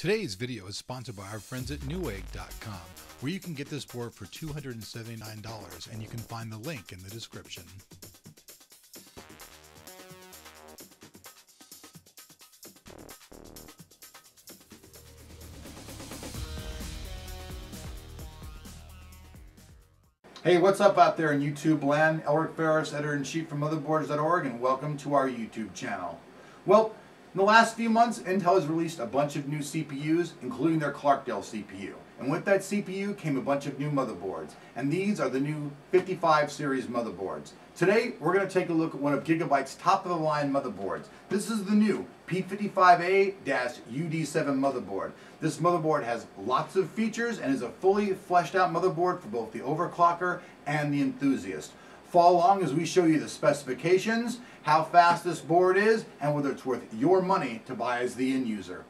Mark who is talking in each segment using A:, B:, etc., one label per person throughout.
A: Today's video is sponsored by our friends at Newegg.com, where you can get this board for $279 and you can find the link in the description.
B: Hey, what's up out there in YouTube land? Elric Ferris, editor-in-chief from Motherboards.org, and welcome to our YouTube channel. Well, in the last few months, Intel has released a bunch of new CPUs, including their Clarkdale CPU. And with that CPU came a bunch of new motherboards. And these are the new 55 series motherboards. Today, we're going to take a look at one of Gigabyte's top-of-the-line motherboards. This is the new P55A-UD7 motherboard. This motherboard has lots of features and is a fully fleshed out motherboard for both the overclocker and the enthusiast. Follow along as we show you the specifications, how fast this board is, and whether it's worth your money to buy as the end user.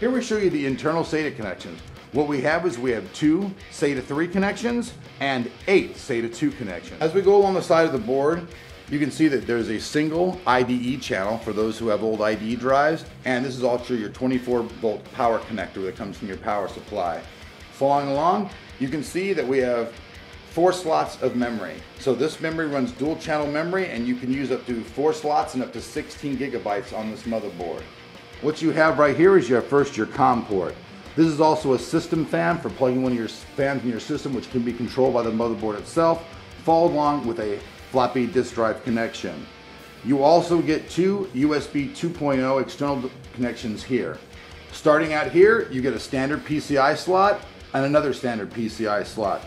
B: Here we show you the internal SATA connections. What we have is we have two SATA 3 connections and eight SATA 2 connections. As we go along the side of the board, you can see that there's a single IDE channel for those who have old IDE drives, and this is also your 24 volt power connector that comes from your power supply. Following along, you can see that we have four slots of memory. So this memory runs dual channel memory and you can use up to four slots and up to 16 gigabytes on this motherboard. What you have right here is your first your COM port. This is also a system fan for plugging one of your fans in your system which can be controlled by the motherboard itself, followed along with a floppy disk drive connection. You also get two USB 2.0 external connections here. Starting out here, you get a standard PCI slot and another standard PCI slot.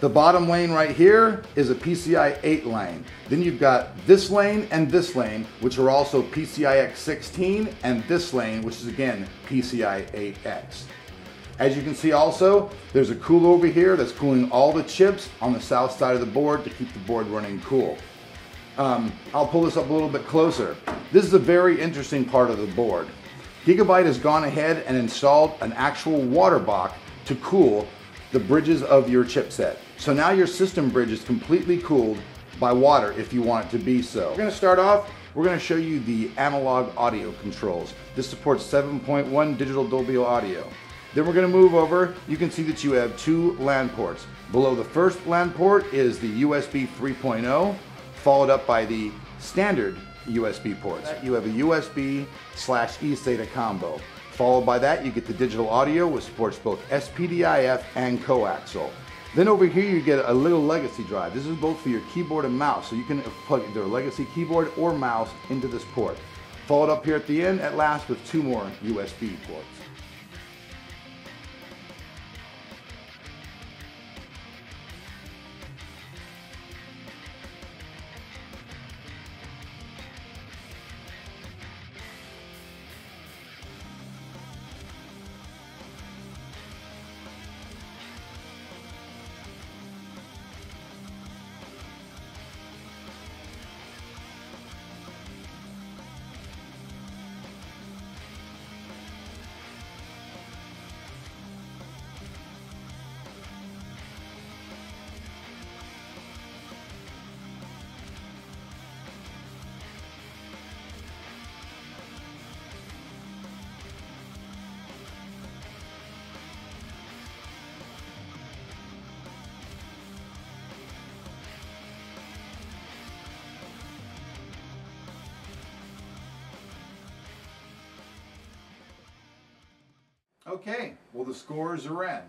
B: The bottom lane right here is a PCI 8 lane. Then you've got this lane and this lane, which are also PCI X16, and this lane, which is again PCI 8X. As you can see also, there's a cooler over here that's cooling all the chips on the south side of the board to keep the board running cool. Um, I'll pull this up a little bit closer. This is a very interesting part of the board. Gigabyte has gone ahead and installed an actual water block to cool the bridges of your chipset. So now your system bridge is completely cooled by water if you want it to be so. We're gonna start off, we're gonna show you the analog audio controls. This supports 7.1 digital Dolby audio. Then we're gonna move over, you can see that you have two LAN ports. Below the first LAN port is the USB 3.0, followed up by the standard USB ports. You have a USB slash eSATA combo. Followed by that, you get the digital audio, which supports both SPDIF and coaxial. Then over here you get a little legacy drive. This is both for your keyboard and mouse, so you can plug either a legacy keyboard or mouse into this port. Followed up here at the end, at last, with two more USB ports. Okay, well the scores are in.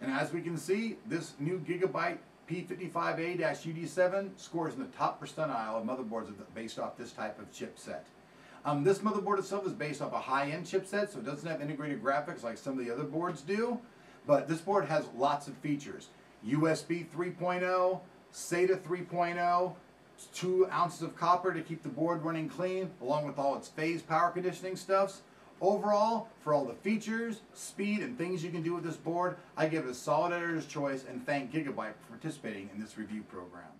B: And as we can see, this new Gigabyte P55A-UD7 scores in the top percentile of motherboards based off this type of chipset. Um, this motherboard itself is based off a high-end chipset, so it doesn't have integrated graphics like some of the other boards do, but this board has lots of features. USB 3.0, SATA 3.0, two ounces of copper to keep the board running clean, along with all its phase power conditioning stuffs. Overall, for all the features, speed, and things you can do with this board, I give it a solid editor's choice and thank Gigabyte for participating in this review program.